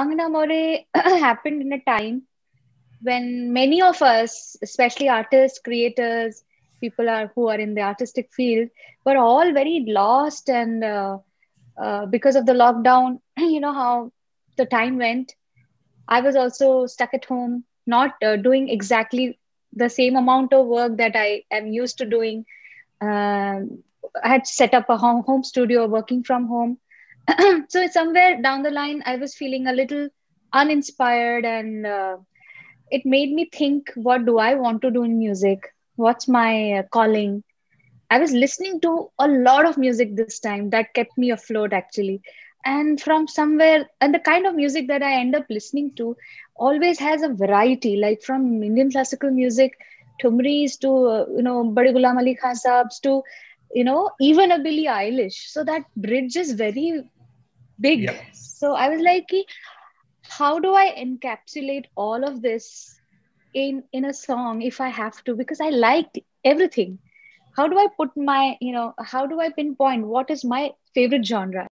Angana Morey happened in a time when many of us, especially artists, creators, people are who are in the artistic field, were all very lost and uh, uh, because of the lockdown, you know how the time went. I was also stuck at home, not uh, doing exactly the same amount of work that I am used to doing. Um, I had set up a home, home studio, working from home. so somewhere down the line, I was feeling a little uninspired, and uh, it made me think: What do I want to do in music? What's my uh, calling? I was listening to a lot of music this time that kept me afloat actually. And from somewhere, and the kind of music that I end up listening to always has a variety, like from Indian classical music, Thumris to, uh, you know, Badi Ghulam Ali Khan Saabs to, you know, even a Billie Eilish. So that bridge is very big. Yeah. So I was like, how do I encapsulate all of this in in a song if I have to? Because I liked everything how do i put my you know how do i pinpoint what is my favorite genre